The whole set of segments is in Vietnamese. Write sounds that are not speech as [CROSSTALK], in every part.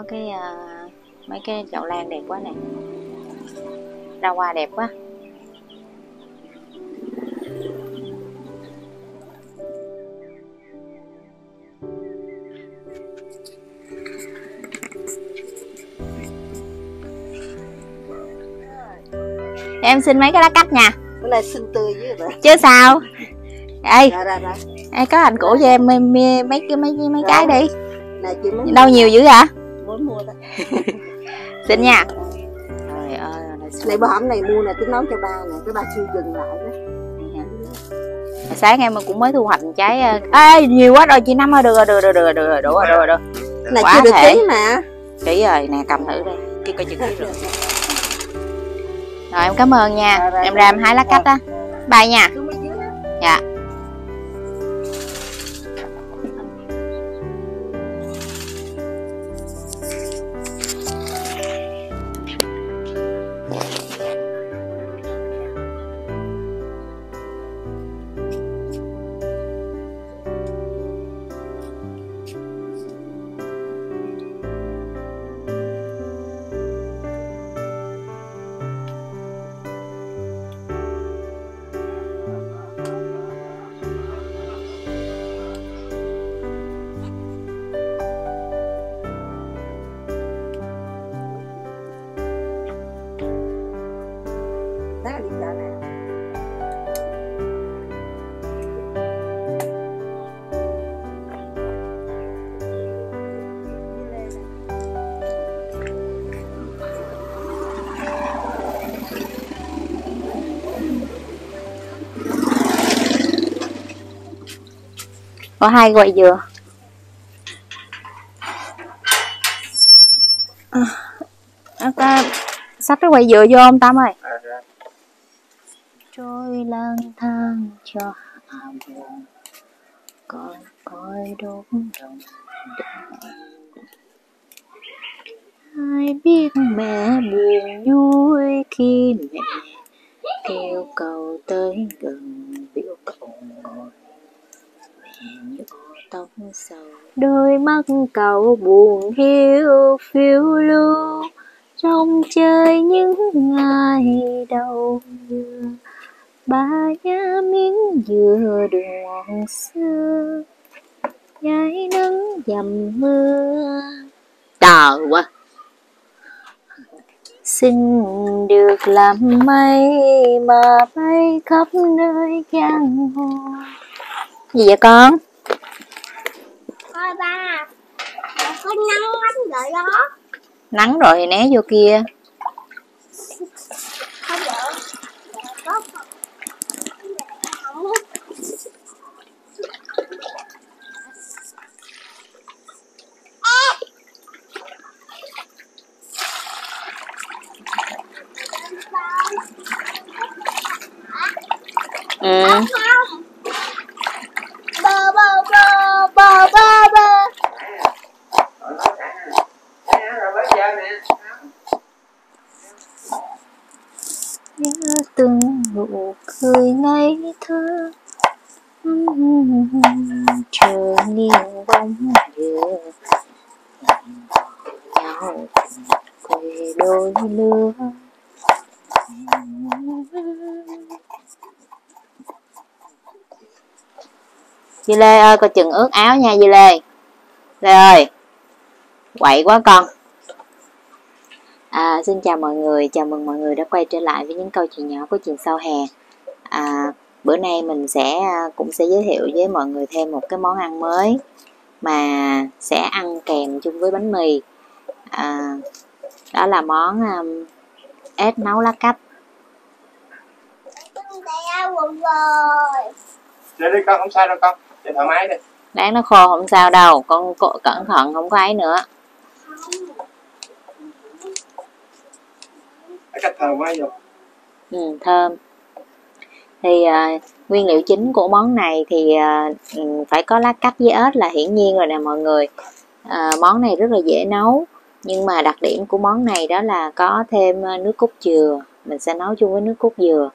có cái uh, mấy cái chậu lan đẹp quá nè. Ra hoa đẹp quá. Em xin mấy cái lá cách nha. Cái này xinh tươi với bà chứ sao? Ê ra ra ra. ê có hành củ cho em mấy mấy mấy cái mấy, mấy cái đi. Này chị muốn đâu nhiều dữ hả muốn mua đó xin nha trời ơi này bữa hổm này mua nè tính nấu cho ba nè cái ba chưa dừng lại đó. Sáng em cũng mới thu hoạch trái ờ, ê nhiều quá rồi chị năm ơi được rồi được rồi được rồi được rồi đủ rồi rồi. Được này Quá chưa được ký mà. Kỹ rồi nè cầm thử đây kia coi chừng kỹ rồi rồi em cảm ơn nha. Em ra em hái lá cách á. Bye nha. Dạ có hai gọi dừa. À, ta sắp cái quầy dừa vô ông Tâm ơi? Trôi lang thang cho hạ buồn coi coi đốt đồng ai biết mẹ buồn vui khi mẹ kêu cầu tới gần biểu cầu ngồi mẹ nhổ tóc sầu đôi mắt cậu buồn hiu phiêu lưu trong chơi những ngày đầu ba nhá miếng dừa đường ngọn xưa nhái nắng dầm mưa. Tờ quá. Xin được làm mây mà bay khắp nơi giang hồ. Gì vậy con Thôi ba. Có nắng lắm rồi đó. Nắng rồi thì né vô kia. Không được. Có không ừ Dì Lê ơi coi chừng ướt áo nha Dì Lê Lê ơi Quậy quá con À, xin chào mọi người, chào mừng mọi người đã quay trở lại với những câu chuyện nhỏ của chuyện sau hè. À, bữa nay mình sẽ à, cũng sẽ giới thiệu với mọi người thêm một cái món ăn mới mà sẽ ăn kèm chung với bánh mì. À, đó là món um, ếch nấu lá cách. Đeo quần rồi Để đi con không sao đâu con Để thoải mái đi Đáng nó khô không sao đâu, con cẩn thận không có ấy nữa. Cách thơm quá vô Ừ, thơm. Thì à, nguyên liệu chính của món này thì à, ừ, phải có lá cách với ớt là hiển nhiên rồi nè mọi người. À, món này rất là dễ nấu nhưng mà đặc điểm của món này đó là có thêm à, nước cốt dừa. Mình sẽ nấu chung với nước cốt dừa.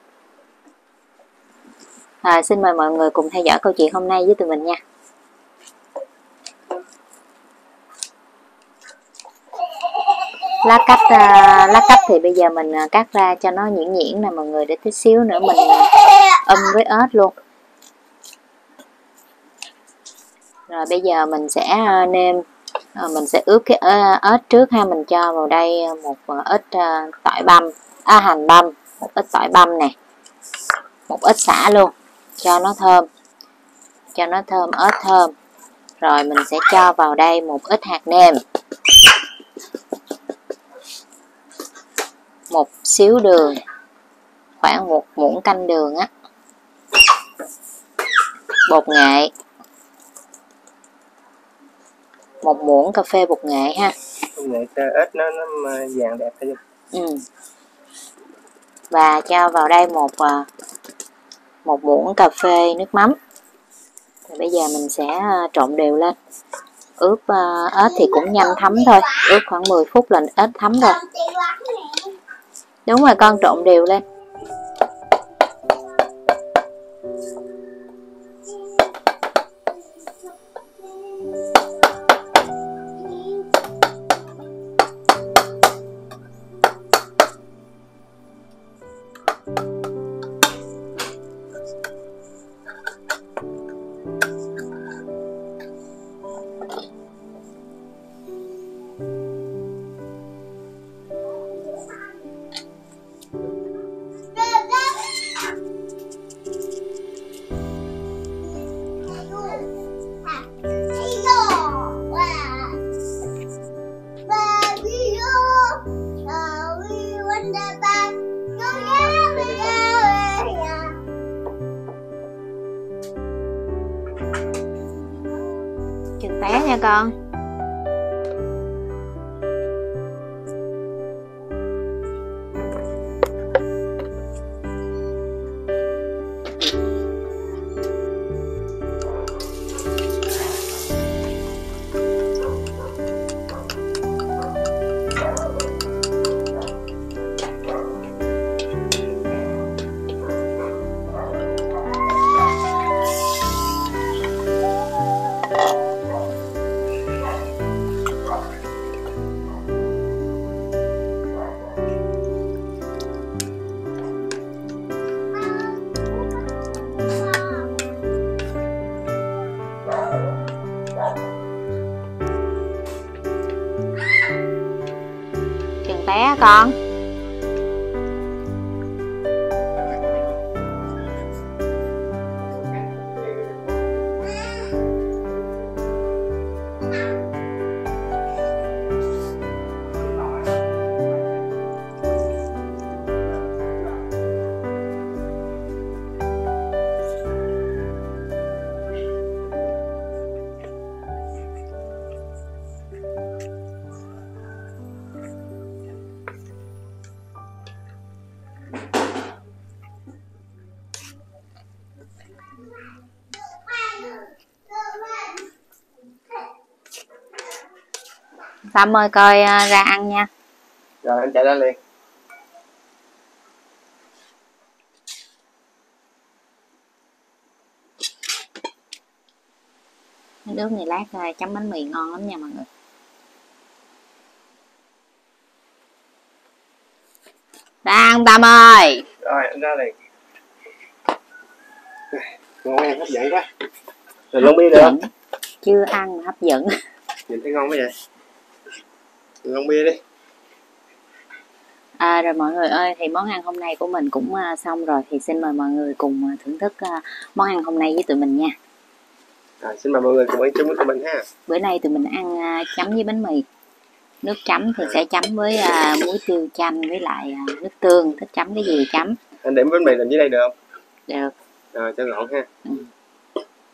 À, xin mời mọi người cùng theo dõi câu chuyện hôm nay với tụi mình nha. lá cách à, lá cách thì bây giờ mình à, cắt ra cho nó nhuyễn nhuyễn nè mọi người để tí xíu nữa mình âm với ớt luôn. Rồi bây giờ mình sẽ à, nêm à, mình sẽ ướp cái ớt trước ha. Mình cho vào đây một ít tỏi băm à, hành băm một ít tỏi băm nè một ít xả luôn cho nó thơm cho nó thơm ớt thơm. Rồi mình sẽ cho vào đây một ít hạt nêm. Một xíu đường khoảng một muỗng canh đường á. Bột nghệ. Một muỗng cà phê bột nghệ ha. Nghệ cho ếch nó nó vàng đẹp hay ừ. và cho vào đây một à, một muỗng cà phê nước mắm. Rồi bây giờ mình sẽ à, trộn đều lên. Ướp à, uh, ớt thì cũng nhanh thấm thôi. Ướp khoảng 10 phút là ớt thấm rồi. Đúng rồi con trộn đều lên. Chừng té nha con. Tâm ơi coi à, ra ăn nha. Rồi anh chạy ra liền. Nước này lát à, chấm bánh mì ngon lắm nha mọi người. Ăn Tâm ơi! Rồi anh ra liền. Ngon em hấp dẫn quá. Rồi lông bia được? Chưa ăn mà hấp dẫn. Nhìn thấy ngon quá vậy Lông bia đi. À, rồi mọi người ơi thì món ăn hôm nay của mình cũng à, xong rồi. Thì xin mời mọi người cùng à, thưởng thức à, món ăn hôm nay với tụi mình nha. Rồi xin mời mọi người cùng ăn chung với tụi mình ha. Bữa nay tụi mình ăn à, chấm với bánh mì. Nước chấm thì sẽ chấm với à, muối tiêu chanh với lại à, nước tương. Thích chấm cái gì chấm. Anh để bánh mì làm dưới đây được không? được. Rồi cho gọn ha.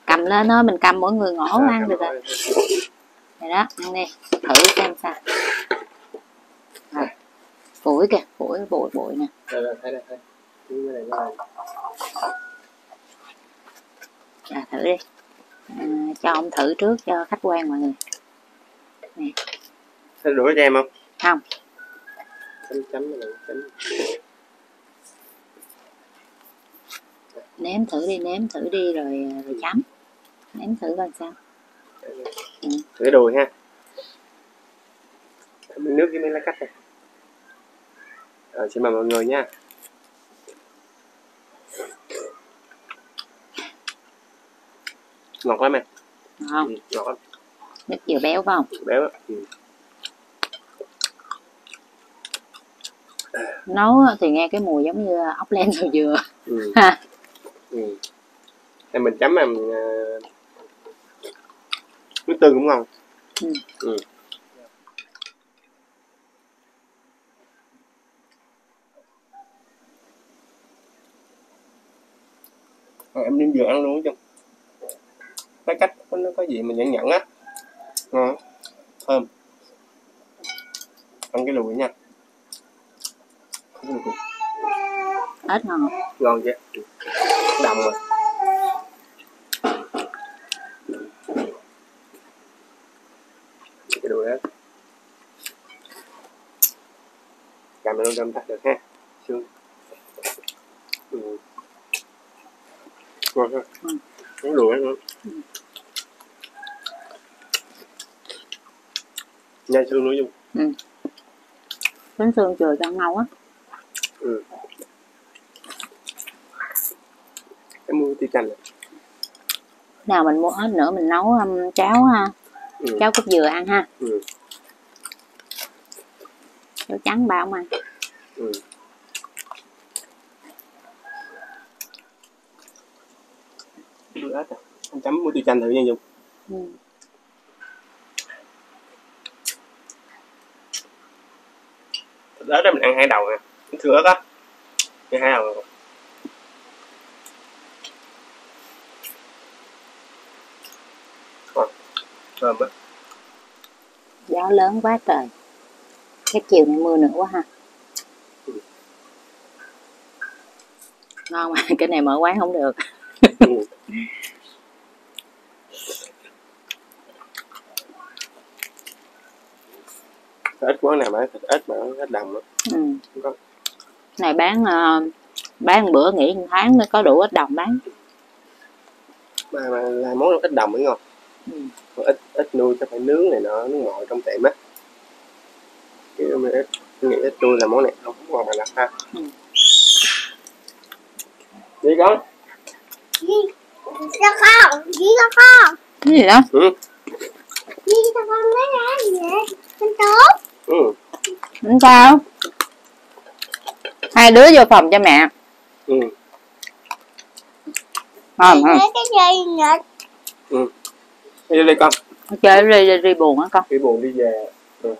Cầm lên thôi mình cầm mỗi người ngổ Rồi, ăn được rồi. Rồi đó ăn đi thử xem sao. Rồi phủi kìa phủi bụi bụi nè. Rồi rồi thấy đây. Thấy rồi thử đi. À, cho ông thử trước cho khách quan mọi người. Thế đuổi cho em không? không. Chấm chấm chấm. Nếm thử đi nếm thử đi rồi à, rồi chấm. Nếm thử coi sao Thử cái đùi ha. Miếng nước với miếng lá cách này. Rồi xin mời mọi người nha. Ngọt lắm em. Không ừ, ngọt lắm. Nước dừa béo phải không? Béo ừ. nấu thì nghe cái mùi giống như ốc len xào dừa Ừ. [LAUGHS] ha. Ừ. em mình chấm em nước tương cũng ngon. Ừ. Ừ. Rồi, em đem vừa ăn luôn chứ. Cái cách nó có gì mình nhận nhận á. Ngon. Thơm. Ăn cái lùi nha. Ếch ngon. Ngon chứ đậm rồi cái đùi đó. Cầm lên cầm tắt được ha. Xương ừ. ngon ha. Ừ. cái đùi đó nhai xương nữa dung. Bánh xương chừa cho ngâu á. Ừ. cái mua tiêu chanh này nào mình mua ếch nữa mình nấu um, cháo ha ừ. cháo cốt dừa ăn ha Ừ. cháo trắng ba không ăn Ừ. À. Anh chấm muối tiêu chanh thử nha Dung ừ. Ếch đó mình ăn hai đầu nè thừa ớt á hai đầu nè. Ngon. Thơm á gió lớn quá trời. Cái chiều này mưa nữa quá ha. Ngon mà [LAUGHS] cái này mở quán không được. Ừ. Ếch quán nào mà thịt ếch mà ếch đồng á ừ. Này bán ờ, bán bữa nghỉ một tháng mới có đủ ít đồng bán. Mà, mà làm món ếch đồng mới ngon ừ. Ít ít nuôi chắc phải nướng này nọ nó ngồi trong tiệm á. Cái mà ít nghĩ ít nuôi là món này không ngon mà lắm ha. Ừ. đi. Con Ra con, đi ra con, cái gì đó ừ. Đi ra con mới ra gì vậy? Con tốt. ừ. Không sao. Hai đứa vô phòng cho mẹ. Ừ. Không không cái dây nhật đi đi con. Chơi đi đi, đi buồn á con. Đi buồn đi về. Ừ.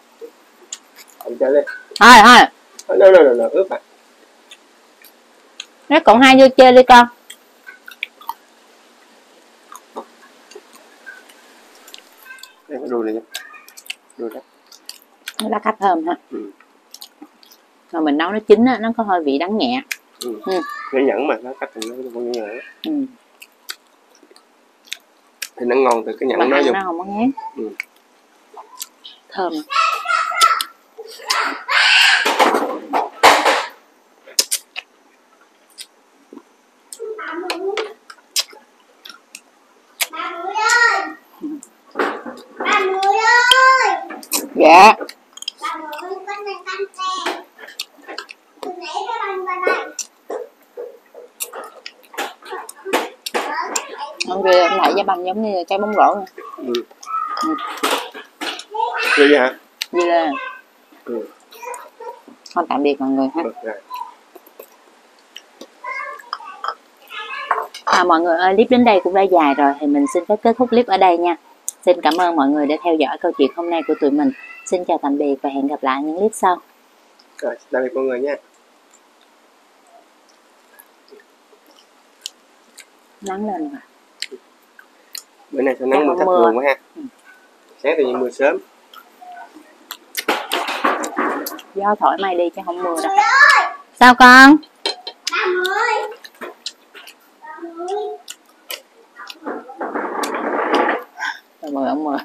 anh chơi thôi Ờ, no no no no ướp à nó còn hai vô chơi đi con. Đây có đùi này nha đùi đó nó lá khách thơm ha Ừ. rồi mình nấu nó chín á nó có hơi vị đắng nhẹ. Ừ. Ừ. nó nhẫn mà nó cách thì nó cũng nhẫn ừ. Thì nó ngon từ cái nó ăn dùng nó không có ngán Ừ. thơm. Bà Mười. Bà Mười ơi. Bà Mười ơi. dạ Bà Mười con này canh tè. Từ nãy cái bánh bên đây. Không kia ông lại với banh giống như cái bóng rổ nè ừ. Vậy hả? như là Ừ. con tạm biệt mọi người ha Được rồi. À, mọi người ơi, clip đến đây cũng đã dài rồi thì mình xin phép kết thúc clip ở đây nha. Xin cảm ơn mọi người đã theo dõi câu chuyện hôm nay của tụi mình. Xin chào tạm biệt và hẹn gặp lại những clip sau. Rồi, tạm biệt mọi người nha. Nắng lên rồi. Bữa nay sẽ nắng Chắc mưa mưa. thường quá ha. Ừ. Sáng tự nhiên mưa sớm. Gió thổi mây đi chứ không mưa đâu. Sao con? Mười. Bà Mười.